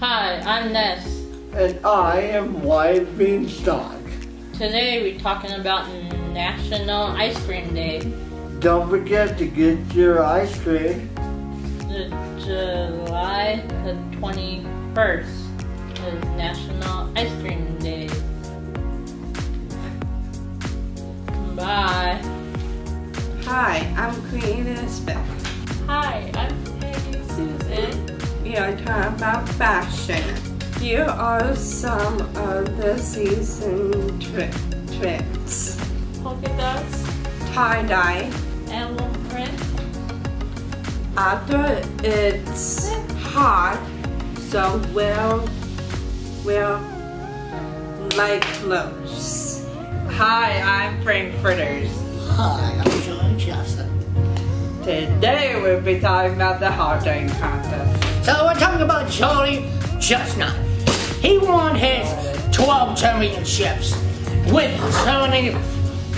Hi, I'm Ness. And I am White Beanstalk. Today we're talking about National Ice Cream Day. Don't forget to get your ice cream. The July the 21st is National Ice Cream Day. Bye. Hi, I'm Queen Elizabeth. Hi, I'm Peggy Susan. We are talking about fashion. Here are some of the season tri- tricks. Polka dots, Tie-dye. animal print, After it's hot, so wear, wear light clothes. Hi, I'm Frank Fritters. Hi, I'm John Johnson. Today we'll be talking about the hot dog contest. So we're talking about Charlie Chestnut. He won his 12 championships with 70,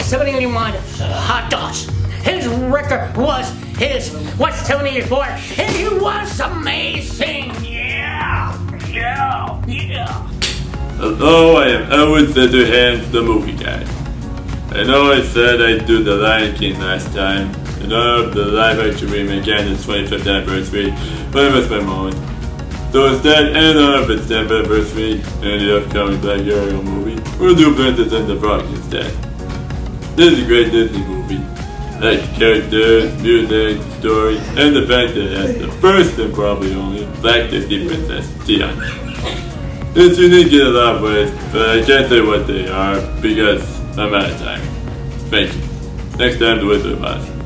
71 hot dogs. His record was his, what's 74? And he was amazing! Yeah! Yeah! Yeah! Hello, I am Edward Scissorhands, the movie guy. I know I said I'd do The Lion King last time, and of the live action remake and its 25th anniversary, I missed my moment. So instead, and of its 10th anniversary, and the upcoming Black Ariel movie, we'll do Princess and the Frog instead. This is a great Disney movie. Like characters, music, story, and the fact that it has the first and probably only Black Disney princess, Tiana. It's unique in a lot of ways, but I can't say what they are because I'm out of time. Thank you. Next time, The Wizard of Oz.